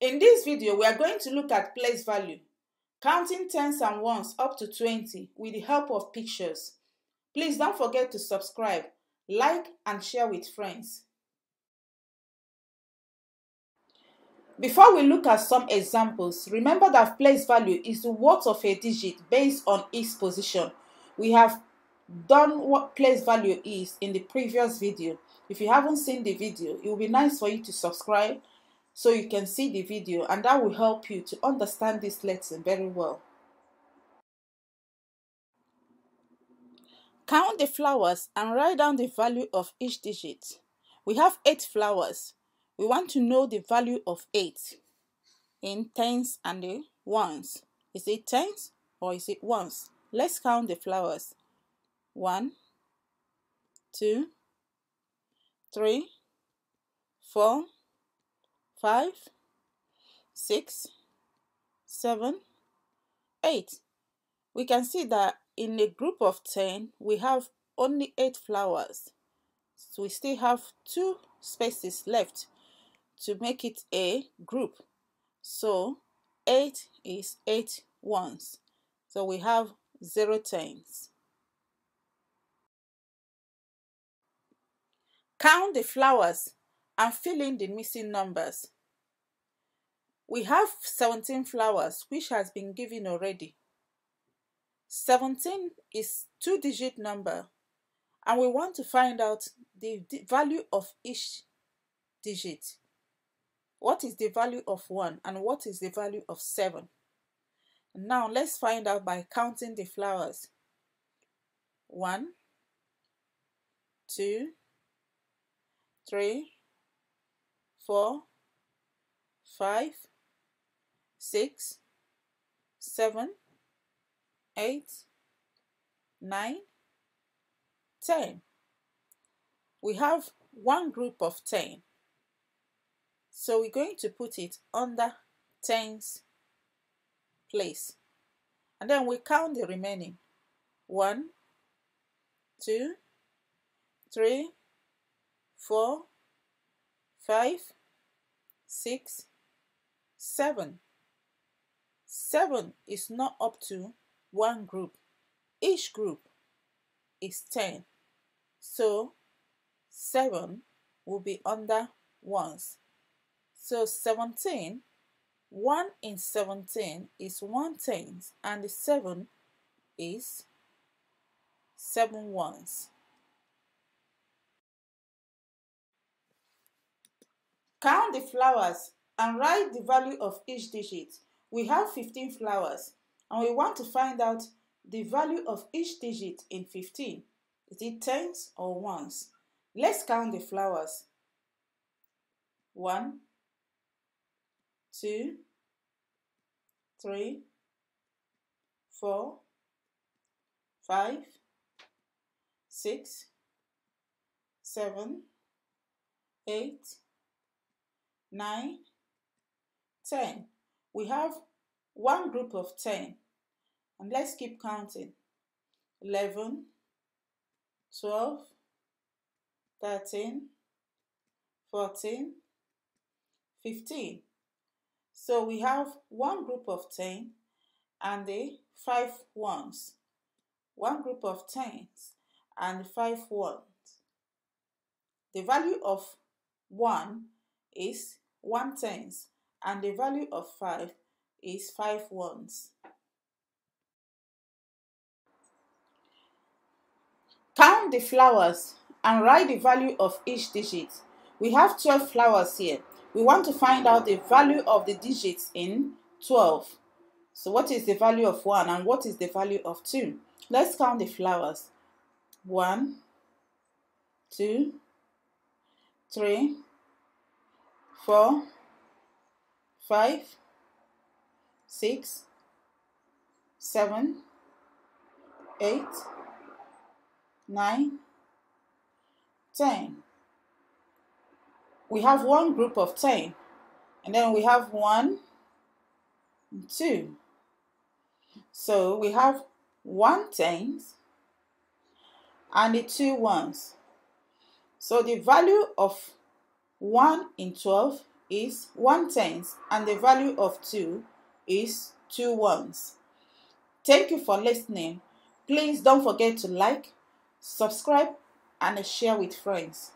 In this video, we are going to look at place value, counting tens and ones up to 20 with the help of pictures. Please don't forget to subscribe, like and share with friends. Before we look at some examples, remember that place value is the worth of a digit based on its position. We have done what place value is in the previous video. If you haven't seen the video, it will be nice for you to subscribe so you can see the video and that will help you to understand this lesson very well. Count the flowers and write down the value of each digit. We have 8 flowers. We want to know the value of 8 in tens and the ones. Is it tens or is it ones? Let's count the flowers. 1, 2, 3, 4, 5, 6, 7, 8. We can see that in a group of 10, we have only 8 flowers. So we still have 2 spaces left to make it a group. So 8 is 8 ones. So we have 0 tens. Count the flowers and fill in the missing numbers. We have 17 flowers which has been given already. 17 is two digit number and we want to find out the value of each digit. What is the value of 1 and what is the value of 7? Now let's find out by counting the flowers. 1, 2, 3, four, five, six, seven, eight, nine, ten. We have one group of 10. So we're going to put it under tens place. And then we count the remaining. One, two, three, four, five, six, seven. Seven is not up to one group. Each group is 10. So 7 will be under ones. So 17, 1 in 17 is 1 tenth and the 7 is 7 ones. Count the flowers and write the value of each digit. We have 15 flowers and we want to find out the value of each digit in 15. Is it tens or ones? Let's count the flowers. 1, 2, 3, 4, 5, 6, 7, 8, 9, 10. We have one group of 10. And let's keep counting. 11, 12, 13, 14, 15. So we have one group of 10 and the five ones. One group of tens and five ones. The value of 1 is 1 tenth and the value of 5 is 5 ones. Count the flowers and write the value of each digit. We have 12 flowers here. We want to find out the value of the digits in 12. So what is the value of 1 and what is the value of 2? Let's count the flowers. 1, 2, 3, four, five, six, seven, eight, nine, ten. We have one group of ten, and then we have one, two. So we have one tens and the two ones. So the value of 1 in 12 is 1 tenth and the value of 2 is 2 ones. Thank you for listening. Please don't forget to like, subscribe and share with friends.